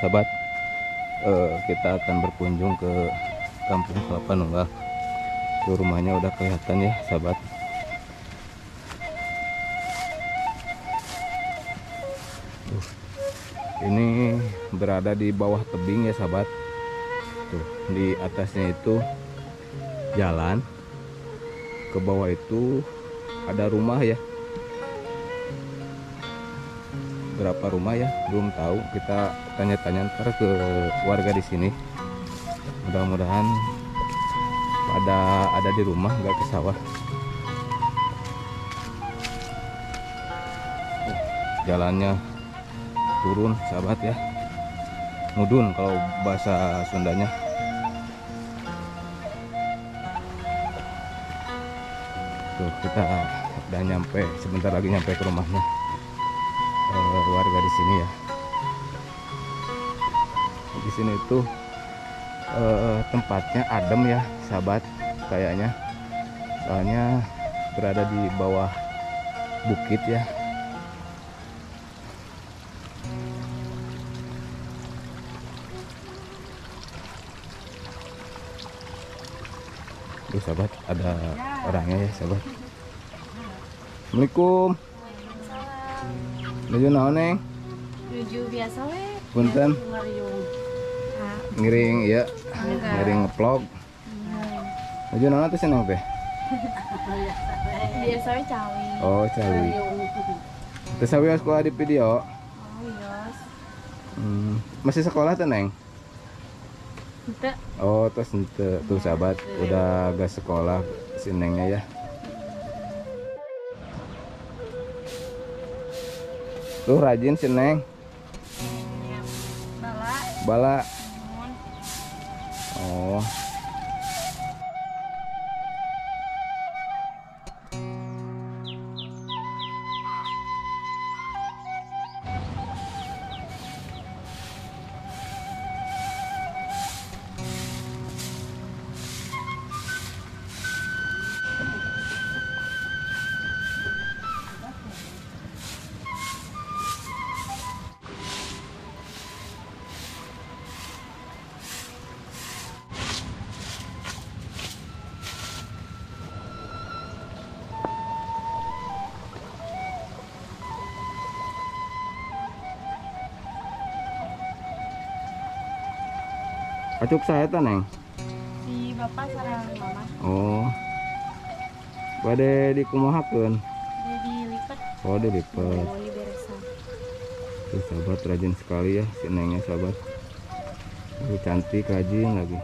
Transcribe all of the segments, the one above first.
sahabat eh, kita akan berkunjung ke kampung kelapa nunggal. Tuh rumahnya udah kelihatan ya sahabat. Tuh, ini berada di bawah tebing ya sahabat. Tuh di atasnya itu jalan. Ke bawah itu ada rumah ya berapa rumah ya belum tahu. Kita tanya-tanya ntar ke warga di sini. Mudah-mudahan pada ada di rumah nggak ke sawah. Jalannya turun sahabat ya. Mudun kalau bahasa Sundanya. Tuh kita udah nyampe. Sebentar lagi nyampe ke rumahnya warga di sini ya. Di sini tuh eh, tempatnya adem ya sahabat kayaknya. Soalnya berada di bawah bukit ya. Tuh sahabat ada orangnya ya sahabat. Assalamualaikum Nuju naon neng. Nuju biasa we. Punten. Ngiring ya ngiring ngevlog Nuju naon tuh seneng teh Biasa we cawi. Oh cali Terus awi sekolah di video Oh, yes. hmm. Masih sekolah tuh neng? Ente Oh terus ente tuh sahabat. Udah agak sekolah si nengnya ya Tuh rajin si neng. Bala. Bala. Mun Oh Acuk saya tuh neng. Si bapak sareng mama. Oh. Bade dikumahakeun dia dilipat Oh mau diberesan. Tuh sahabat rajin sekali ya si nengnya sahabat. Tuh, cantik rajin lagi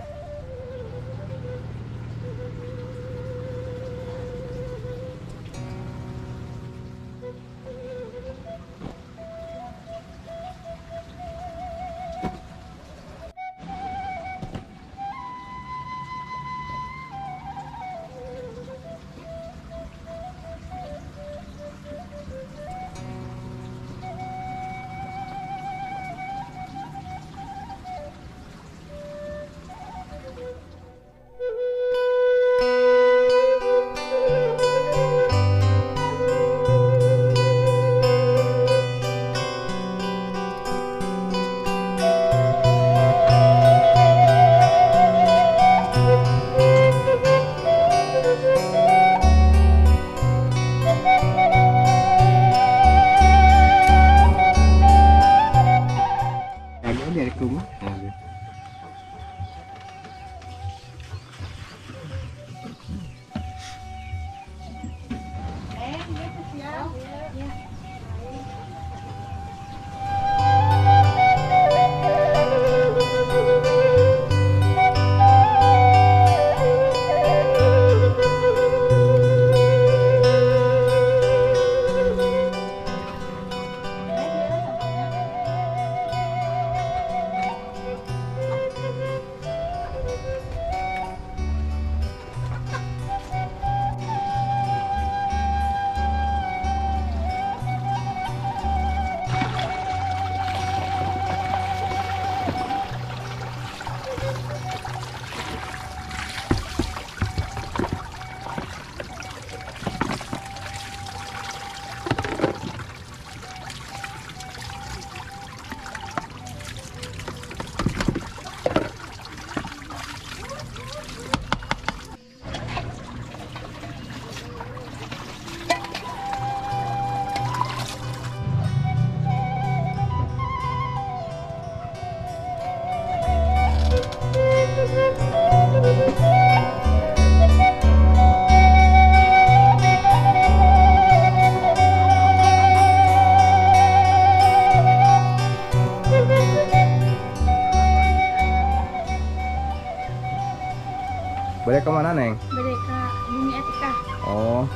ke mana neng? Bade ka bumi etika. Oh,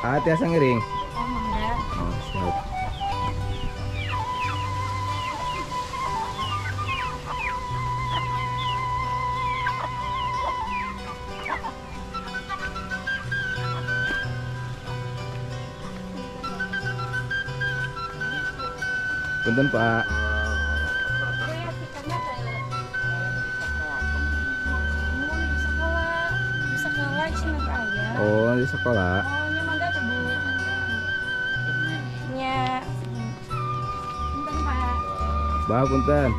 ah tiasa ngiring. Oh, mangga. Oh, siap. Punten Pak. Di sekolah. Nya. Punten,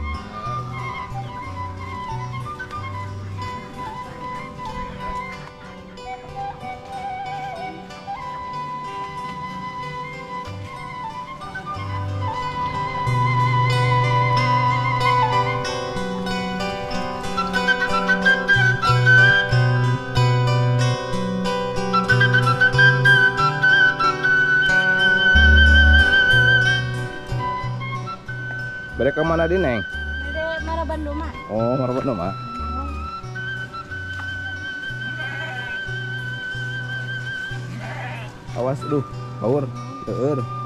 Punten. Mereka mana di neng? Bade Mara Bandung mah. Oh, marbot nama. Awas, duh, power,eur.